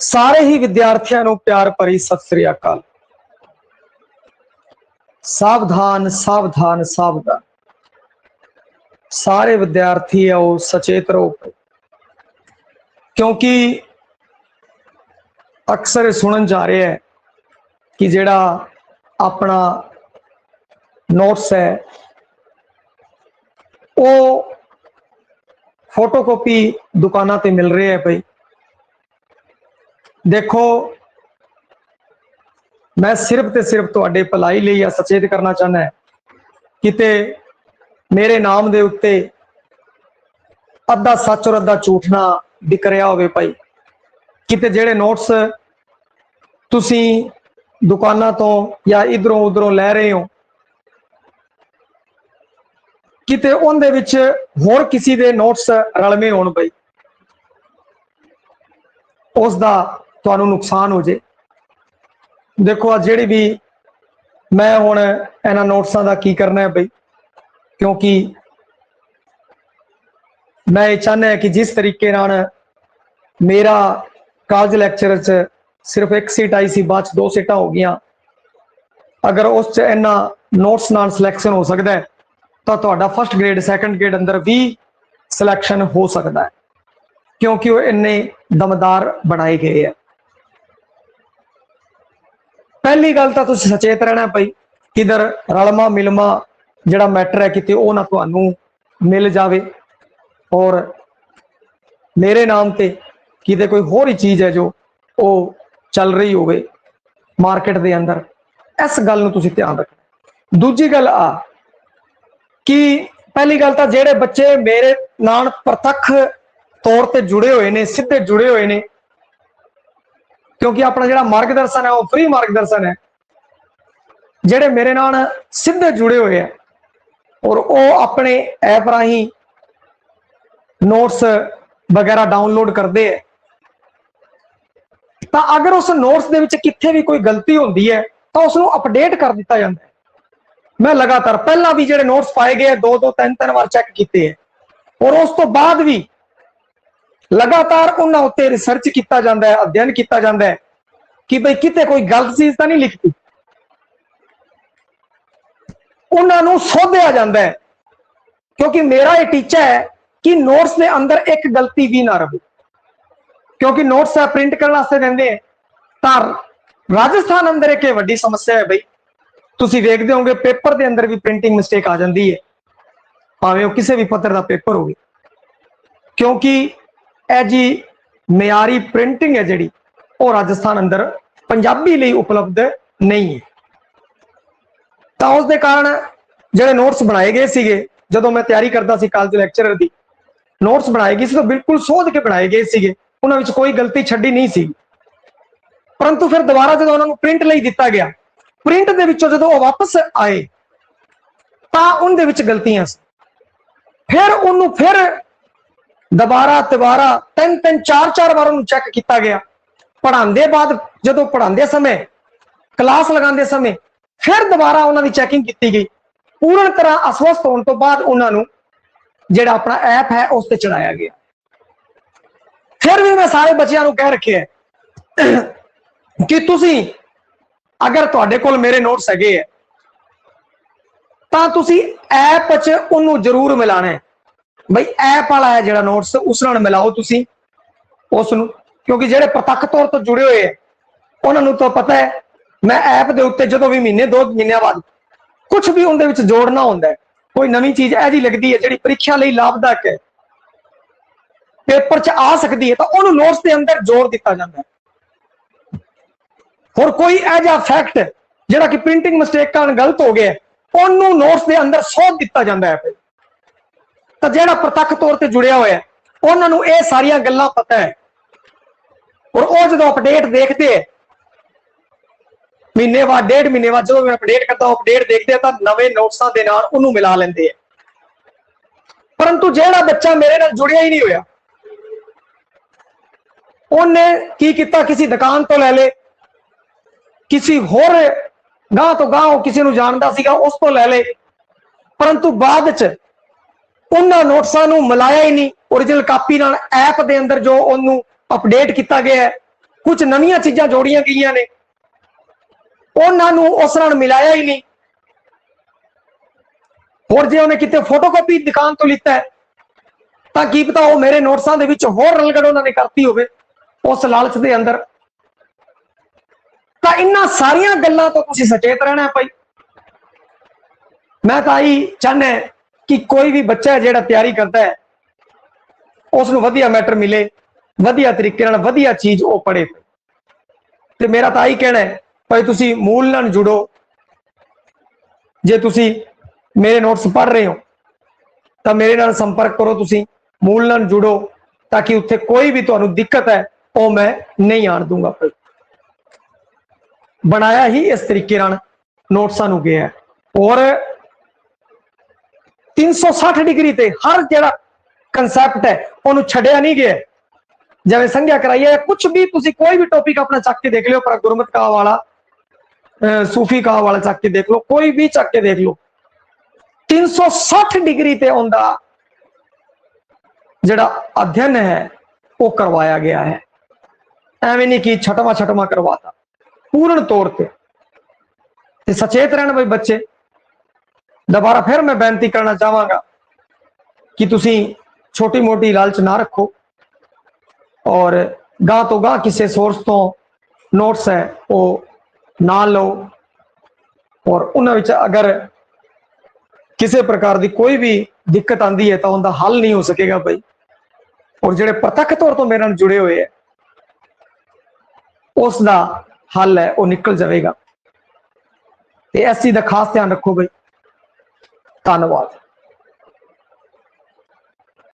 ਸਾਰੇ ਹੀ ਵਿਦਿਆਰਥੀਆਂ ਨੂੰ ਪਿਆਰ ਭਰੀ ਸਤਿ ਸ੍ਰੀ ਅਕਾਲ। ਸਾਵਧਾਨ ਸਾਵਧਾਨ ਸਾਵਧਾਨ। ਸਾਰੇ ਵਿਦਿਆਰਥੀ ਆਓ, ਸਚੇਤ ਰਹੋ। ਕਿਉਂਕਿ ਅਕਸਰ ਇਹ ਸੁਣਨ ਜਾ ਰਿਹਾ ਹੈ ਕਿ ਜਿਹੜਾ ਆਪਣਾ ਨੋਟਸ ਹੈ, ਉਹ ਫੋਟੋਕਾਪੀ ਦੁਕਾਨਾਂ ਤੇ ਮਿਲ ਰਿਹਾ ਹੈ ਭਾਈ ਦੇਖੋ, ਮੈਂ ਸਿਰਫ ਤੇ ਸਿਰਫ ਤੁਹਾਡੇ ਭਲਾਈ ਲਈ ਆ ਸਚੇਤ ਕਰਨਾ ਚਾਹੁੰਦਾ ਕਿਤੇ ਮੇਰੇ ਨਾਮ ਦੇ ਉੱਤੇ ਅੱਧਾ ਸੱਚ ਔਰ ਅੱਧਾ ਝੂਠ ਨਾ ਵਿਕ ਹੋਵੇ ਭਾਈ। ਕਿਤੇ ਜਿਹੜੇ ਨੋਟਸ ਤੁਸੀਂ ਦੁਕਾਨਾਂ ਤੋਂ ਜਾਂ ਇਧਰੋਂ ਉਧਰੋਂ ਲੈ ਰਹੇ ਹੋ ਕਿਤੇ ਉਹਦੇ ਵਿੱਚ ਹੋਰ ਕਿਸੇ ਦੇ ਨੋਟਸ ਰਲਵੇਂ ਹੋਣ ਭਾਈ। ਉਸ ਦਾ ਤੁਹਾਨੂੰ ਨੁਕਸਾਨ ਹੋ ਜੇ। ਦੇਖੋ ਆ ਜਿਹੜੀ ਵੀ ਮੈਂ ਹੁਣ ਇਹਨਾਂ ਨੋਟਸਾਂ ਦਾ ਕੀ ਕਰਨਾ ਹੈ ਬਈ, ਕਿਉਂਕਿ ਮੈਂ ਇਹ ਚਾਹੁੰਦਾ ਹਾਂ ਕਿ ਜਿਸ ਤਰੀਕੇ ਨਾਲ ਮੇਰਾ ਕਾਲਜ ਲੈਕਚਰ 'ਚ ਸਿਰਫ ਇੱਕ ਸੀਟ ਆਈ ਸੀ, ਬਾਅਦ 'ਚ ਦੋ ਸੀਟਾਂ ਹੋ ਗਈਆਂ। ਅਗਰ ਉਸ 'ਚ ਇਹਨਾਂ ਨੋਟਸ ਨਾਲ ਸਿਲੈਕਸ਼ਨ ਹੋ ਸਕਦਾ ਹੈ, ਤਾਂ ਤੁਹਾਡਾ ਫਰਸਟ ਗ੍ਰੇਡ ਸੈਕੰਡ ਗ੍ਰੇਡ ਅੰਦਰ ਵੀ ਸਿਲੈਕਸ਼ਨ ਹੋ ਸਕਦਾ ਹੈ, ਕਿਉਂਕਿ ਉਹ ਇੰਨੇ ਦਮਦਾਰ ਬਣਾਏ ਗਏ ਹੈ। ਪਹਿਲੀ ਗੱਲ ਤਾਂ ਤੁਸੀਂ ਸੁਚੇਤ ਰਹਿਣਾ ਭਾਈ ਕਿਧਰ ਰਲਮਾ ਮਿਲਮਾ ਜਿਹੜਾ ਮੈਟਰ ਹੈ ਕਿਤੇ ਉਹ ਨਾ ਤੁਹਾਨੂੰ ਮਿਲ ਜਾਵੇ। ਔਰ ਮੇਰੇ ਨਾਮ ਤੇ ਕਿਤੇ ਕੋਈ ਹੋਰ ਹੀ ਚੀਜ਼ ਹੈ ਜੋ ਉਹ ਚੱਲ ਰਹੀ ਹੋਵੇ ਮਾਰਕੀਟ ਦੇ ਅੰਦਰ, ਇਸ ਗੱਲ ਨੂੰ ਤੁਸੀਂ ਧਿਆਨ ਰੱਖਣਾ। ਦੂਜੀ ਗੱਲ ਆ ਕਿ ਪਹਿਲੀ ਗੱਲ ਤਾਂ ਜਿਹੜੇ ਬੱਚੇ ਮੇਰੇ ਨਾਲ ਪ੍ਰਤੱਖ ਤੌਰ ਤੇ ਜੁੜੇ ਹੋਏ ਨੇ, ਸਿੱਧੇ ਜੁੜੇ ਹੋਏ ਨੇ ਕਿਉਂਕਿ ਆਪਣਾ ਜਿਹੜਾ ਮਾਰਗਦਰਸ਼ਨ ਹੈ, ਉਹ ਫ੍ਰੀ ਮਾਰਗਦਰਸ਼ਨ ਹੈ। ਜਿਹੜੇ ਮੇਰੇ ਨਾਲ ਸਿੱਧੇ ਜੁੜੇ ਹੋਏ ਆ, ਔਰ ਉਹ ਆਪਣੇ ਐਪ ਰਾਹੀਂ ਨੋਟਸ ਵਗੈਰਾ ਡਾਊਨਲੋਡ ਕਰਦੇ ਆ, ਤਾਂ ਅਗਰ ਉਸ ਨੋਟਸ ਦੇ ਵਿੱਚ ਕਿੱਥੇ ਵੀ ਕੋਈ ਗਲਤੀ ਹੁੰਦੀ ਹੈ, ਤਾਂ ਉਸ ਨੂੰ ਅਪਡੇਟ ਕਰ ਦਿੱਤਾ ਜਾਂਦਾ ਹੈ। ਮੈਂ ਲਗਾਤਾਰ ਪਹਿਲਾਂ ਵੀ ਜਿਹੜੇ ਨੋਟਸ ਪਾਏ ਗਏ ਦੋ ਦੋ ਤਿੰਨ ਤਿੰਨ ਵਾਰ ਚੈੱਕ ਕੀਤੇ ਹੈ ਔਰ ਉਸ ਤੋਂ ਬਾਅਦ ਵੀ ਲਗਾਤਾਰ ਉਹਨਾਂ ਉੱਤੇ ਰਿਸਰਚ ਕੀਤਾ ਜਾਂਦਾ ਹੈ, ਅਧਿਐਨ ਕੀਤਾ ਜਾਂਦਾ ਹੈ ਕਿ ਭਈ ਕਿਤੇ ਕੋਈ ਗਲਤ ਚੀਜ਼ ਤਾਂ ਨਹੀਂ ਲਿਖਤੀ। ਉਹਨਾਂ ਨੂੰ ਸੋਧਿਆ ਜਾਂਦਾ ਹੈ, ਕਿਉਂਕਿ ਮੇਰਾ ਇਹ ਟੀਚਾ ਹੈ ਕਿ ਨੋਟਸ ਦੇ ਅੰਦਰ ਇੱਕ ਗਲਤੀ ਵੀ ਨਾ ਰਹੇ। ਕਿਉਂਕਿ ਨੋਟਸ ਆ ਪ੍ਰਿੰਟ ਕਰਨ ਵਾਸਤੇ ਦਿੰਦੇ ਆ ਤਾਂ ਰਾਜਸਥਾਨ ਅੰਦਰ ਇੱਕ ਇਹ ਵੱਡੀ ਸਮੱਸਿਆ ਹੈ ਬਈ, ਤੁਸੀਂ ਵੇਖਦੇ ਹੋਗੇ ਪੇਪਰ ਦੇ ਅੰਦਰ ਵੀ ਪ੍ਰਿੰਟਿੰਗ ਮਿਸਟੇਕ ਆ ਜਾਂਦੀ ਹੈ। ਭਾਵੇਂ ਉਹ ਕਿਸੇ ਵੀ ਪੱਤਰ ਦਾ ਪੇਪਰ ਹੋਵੇ। ਕਿਉਂਕਿ ਇਹ ਜੀ ਮਿਆਰੀ ਪ੍ਰਿੰਟਿੰਗ ਹੈ ਜਿਹੜੀ, ਉਹ ਰਾਜਸਥਾਨ ਅੰਦਰ ਪੰਜਾਬੀ ਲਈ ਉਪਲਬਧ ਨਹੀਂ ਹੈ। ਤਾਂ ਉਸ ਦੇ ਕਾਰਨ ਜਿਹੜੇ ਨੋਟਸ ਬਣਾਏ ਗਏ ਸੀਗੇ, ਜਦੋਂ ਮੈਂ ਤਿਆਰੀ ਕਰਦਾ ਸੀ ਕਾਲਜ ਲੈਕਚਰਰ ਦੀ ਨੋਟਸ ਬਣਾਏ ਗਏ ਸੀ ਤਾਂ ਬਿਲਕੁਲ ਸੋਧ ਕੇ ਬਣਾਏ ਗਏ ਸੀਗੇ, ਉਹਨਾਂ ਵਿੱਚ ਕੋਈ ਗਲਤੀ ਛੱਡੀ ਨਹੀਂ ਸੀ। ਪਰੰਤੂ ਫਿਰ ਦੁਬਾਰਾ ਜਦੋਂ ਉਹਨਾਂ ਨੂੰ ਪ੍ਰਿੰਟ ਲਈ ਦਿੱਤਾ ਗਿਆ ਪ੍ਰਿੰਟ ਦੇ ਵਿੱਚੋਂ ਜਦੋਂ ਉਹ ਵਾਪਸ ਆਏ, ਤਾਂ ਉਹਦੇ ਵਿੱਚ ਗਲਤੀਆਂ ਸੀ। ਫਿਰ ਉਹਨੂੰ ਫਿਰ ਦੁਬਾਰਾ ਤਿਬਾਰਾ ਤਿੰਨ ਤਿੰਨ, ਚਾਰ ਚਾਰ ਵਾਰ ਉਹਨੂੰ ਚੈੱਕ ਕੀਤਾ ਗਿਆ। ਪੜਾਉਂਦੇ ਬਾਅਦ ਜਦੋਂ ਪੜਾਉਂਦੇ ਸਮੇਂ ਕਲਾਸ ਲਗਾਉਂਦੇ ਸਮੇਂ, ਫਿਰ ਦੁਬਾਰਾ ਉਹਨਾਂ ਦੀ ਚੈਕਿੰਗ ਕੀਤੀ ਗਈ। ਪੂਰਨ ਤਰ੍ਹਾਂ ਅਸਵਸਥ ਹੋਣ ਤੋਂ ਬਾਅਦ ਉਹਨਾਂ ਨੂੰ ਜਿਹੜਾ ਆਪਣਾ ਐਪ ਹੈ, ਉਸ ਤੇ ਚੜਾਇਆ ਗਿਆ। ਫਿਰ ਵੀ ਮੈਂ ਸਾਰੇ ਬੱਚਿਆਂ ਨੂੰ ਕਹਿ ਰੱਖਿਆ ਕਿ ਤੁਸੀਂ ਅਗਰ ਤੁਹਾਡੇ ਕੋਲ ਮੇਰੇ ਨੋਟਸ ਹੈਗੇ ਆ ਤਾਂ ਤੁਸੀਂ ਐਪ 'ਚ ਉਹਨੂੰ ਜ਼ਰੂਰ ਮਿਲਾਣਾ ਹੈ। ਬਈ ਐਪ ਵਾਲਾ ਹੈ ਜਿਹੜਾ ਨੋਟਸ ਉਸ ਨਾਲ ਮਿਲਾਓ ਤੁਸੀਂ, ਉਸ ਨੂੰ, ਕਿਉਂਕਿ ਜਿਹੜੇ ਪ੍ਰਤੱਖ ਤੌਰ ਤੋਂ ਜੁੜੇ ਹੋਏ ਆ, ਉਹਨਾਂ ਨੂੰ ਤਾਂ ਪਤਾ ਹੈ, ਮੈਂ ਐਪ ਦੇ ਉੱਤੇ ਜਦੋਂ ਵੀ ਮਹੀਨੇ, ਦੋ ਮਹੀਨਿਆਂ ਬਾਅਦ ਕੁਝ ਵੀ ਉਹਦੇ ਵਿੱਚ ਜੋੜਨਾ ਹੁੰਦਾ ਕੋਈ ਨਵੀਂ ਚੀਜ਼ ਐਜੀ ਲੱਗਦੀ ਹੈ ਜਿਹੜੀ ਪ੍ਰੀਖਿਆ ਲਈ ਲਾਭਦਾਇਕ ਹੈ। ਪੇਪਰ 'ਚ ਆ ਸਕਦੀ ਹੈ ਤਾਂ ਉਹਨੂੰ ਨੋਟਸ ਦੇ ਅੰਦਰ ਜੋੜ ਦਿੱਤਾ ਜਾਂਦਾ ਹੈ। ਹੋਰ ਕੋਈ ਐਜਾ ਫੈਕਟ ਜਿਹੜਾ ਕਿ ਪ੍ਰਿੰਟਿੰਗ ਮਿਸਟੇਕ ਕਾਰਨ ਗਲਤ ਹੋ ਗਿਆ ਉਹਨੂੰ ਨੋਟਸ ਦੇ ਅੰਦਰ ਸੋਧ ਦਿੱਤਾ ਜਾਂਦਾ ਹੈ। ਤਾਂ ਜਿਹੜਾ ਪ੍ਰਤੱਖ ਤੌਰ ਤੇ ਜੁੜਿਆ ਹੋਇਆ ਉਹਨਾਂ ਨੂੰ ਇਹ ਸਾਰੀਆਂ ਗੱਲਾਂ ਪਤਾ ਹੈ। ਔਰ ਉਹ ਜਦੋਂ ਅਪਡੇਟ ਦੇਖਦੇ ਹੈ, ਮਹੀਨੇ ਬਾਅਦ, ਡੇਢ ਮਹੀਨੇ ਬਾਅਦ ਜਦੋਂ ਮੈਂ ਅਪਡੇਟ ਕਰਦਾ ਹਾਂ ਅਪਡੇਟ ਦੇਖਦੇ ਤਾਂ ਨਵੇਂ ਨੋਟਸਾਂ ਦੇ ਨਾਲ ਉਹਨੂੰ ਮਿਲਾ ਲੈਂਦੇ ਆ ਪਰੰਤੂ ਜਿਹੜਾ ਬੱਚਾ ਮੇਰੇ ਨਾਲ ਜੁੜਿਆ ਹੀ ਨਹੀਂ ਹੋਇਆ, ਉਹਨੇ ਕੀ ਕੀਤਾ? ਕਿਸੇ ਦੁਕਾਨ ਤੋਂ ਲੈ ਲੇ ਕਿਸੇ ਹੋਰ ਗਾਂ ਤੋਂ ਗਾਂ ਉਹ ਕਿਸੇ ਨੂੰ ਜਾਣਦਾ ਸੀਗਾ, ਉਸ ਤੋਂ ਲੈ ਲੇ ਪਰੰਤੂ ਬਾਅਦ ਚ ਉਹਨਾਂ ਨੋਟਸਾਂ ਨੂੰ ਮਿਲਾਇਆ ਹੀ ਨਹੀਂ। origignal ਕਾਪੀ ਨਾਲ ਐਪ ਦੇ ਅੰਦਰ ਜੋ ਉਹਨੂੰ ਅਪਡੇਟ ਕੀਤਾ ਗਿਆ ਹੈ, ਕੁਝ ਨਵੀਆਂ ਚੀਜ਼ਾਂ ਜੋੜੀਆਂ ਗਈਆਂ ਨੇ। ਉਹਨਾਂ ਨੂੰ ਉਸ ਨਾਲ ਮਿਲਾਇਆ ਹੀ ਨਹੀਂ। ਹੋਰ ਜੇ ਉਹਨੇ ਕਿਤੇ ਫੋਟੋਕਾਪੀ ਦੁਕਾਨ ਤੋਂ ਲਿੱਤਾ ਤਾਂ ਕੀ ਪਤਾ ਉਹ ਮੇਰੇ ਨੋਟਸਾਂ ਦੇ ਵਿੱਚ ਹੋਰ ਰਲਗੜ ਉਹਨਾਂ ਨੇ ਕਰਤੀ ਹੋਵੇ ਉਸ ਲਾਲਚ ਦੇ ਅੰਦਰ। ਤਾਂ ਇਹਨਾਂ ਸਾਰੀਆਂ ਗੱਲਾਂ ਤੋਂ ਤੁਸੀਂ ਸੁਚੇਤ ਰਹਿਣਾ ਭਾਈ। ਮੈਂ ਤਾਂ ਹੀ ਚਾਹੁੰਦਾ ਕਿ ਕੋਈ ਵੀ ਬੱਚਾ ਜਿਹੜਾ ਤਿਆਰੀ ਕਰਦਾ ਹੈ ਉਸ ਨੂੰ ਵਧੀਆ ਮੈਟਰ ਮਿਲੇ, ਵਧੀਆ ਤਰੀਕੇ ਨਾਲ ਵਧੀਆ ਚੀਜ਼ ਉਹ ਪੜ੍ਹੇ। ਤੇ ਮੇਰਾ ਤਾਂ ਹੀ ਕਹਿਣਾ ਹੈ, ਭਾਈ ਤੁਸੀਂ ਮੂਲ ਨਾਲ ਜੁੜੋ। ਜੇ ਤੁਸੀਂ ਮੇਰੇ ਨੋਟਸ ਪੜ੍ਹ ਰਹੇ ਹੋ, ਤਾਂ ਮੇਰੇ ਨਾਲ ਸੰਪਰਕ ਕਰੋ ਤੁਸੀਂ, ਮੂਲ ਨਾਲ ਜੁੜੋ, ਤਾਂ ਕਿ ਉੱਥੇ ਕੋਈ ਵੀ ਤੁਹਾਨੂੰ ਦਿੱਕਤ ਹੈ, ਉਹ ਮੈਂ ਨਹੀਂ ਆਣ ਦੂੰਗਾ ਭਾਈ। ਬਣਾਇਆ ਹੀ ਇਸ ਤਰੀਕੇ ਨਾਲ ਨੋਟਸਾਂ ਨੂੰ ਗਿਆ ਔਰ 360 ਡਿਗਰੀ ਤੇ ਹਰ ਜਿਹੜਾ ਕਨਸੈਪਟ ਹੈ, ਉਹਨੂੰ ਛੱਡਿਆ ਨਹੀਂ ਗਿਆ। ਜਿਵੇਂ ਸੰਗਿਆ ਕਰਾਈ ਹੈ ਕੁਝ ਵੀ ਤੁਸੀਂ ਕੋਈ ਵੀ ਟੌਪਿਕ ਆਪਣਾ ਚੱਕ ਕੇ ਦੇਖ ਲਿਓ, ਪਰ ਗੁਰਮਤ ਕਾ ਵਾਲਾ ਸੂਫੀ ਕਾ ਵਾਲਾ ਚੱਕ ਕੇ ਦੇਖ ਲਓ, ਕੋਈ ਵੀ ਚੱਕ ਕੇ ਦੇਖ ਲਓ। 360 ਡਿਗਰੀ ਤੇ ਉਹਦਾ ਜਿਹੜਾ ਅਧਿਐਨ ਹੈ, ਉਹ ਕਰਵਾਇਆ ਗਿਆ ਹੈ। ਐਵੇਂ ਨਹੀਂ ਕਿ ਛਟਵਾ ਛਟਵਾ ਕਰਵਾਤਾ। ਪੂਰਨ ਤੌਰ ਤੇ। ਤੇ ਸਚੇਤ ਰਹਿਣ ਬਈ ਬੱਚੇ। ਦੁਬਾਰਾ ਫਿਰ ਮੈਂ ਬੇਨਤੀ ਕਰਨਾ ਚਾਹਾਂਗਾ ਕਿ ਤੁਸੀਂ ਛੋਟੀ ਮੋਟੀ ਲਾਲਚ ਨਾ ਰੱਖੋ। ਔਰ ਗਾਂ ਤੋਂ ਗਾਂ ਕਿਸੇ ਸੋਰਸ ਤੋਂ ਨੋਟਸ ਹੈ, ਉਹ ਨਾ ਲਓ। ਔਰ ਉਹਨਾਂ ਵਿੱਚ ਅਗਰ ਕਿਸੇ ਪ੍ਰਕਾਰ ਦੀ ਕੋਈ ਵੀ ਦਿੱਕਤ ਆਂਦੀ ਹੈ ਤਾਂ ਉਹਦਾ ਹੱਲ ਨਹੀਂ ਹੋ ਸਕੇਗਾ ਬਈ। ਔਰ ਜਿਹੜੇ ਪ੍ਰਤੱਖ ਤੌਰ ਤੋਂ ਮੇਰੇ ਨਾਲ ਜੁੜੇ ਹੋਏ ਹੈ, ਉਸ ਦਾ ਹੱਲ ਹੈ, ਉਹ ਨਿਕਲ ਜਾਵੇਗਾ। ਤੇ ਇਸ ਚੀਜ਼ ਦਾ ਖਾਸ ਧਿਆਨ ਰੱਖੋ ਬਈ ਧੰਨਵਾਦ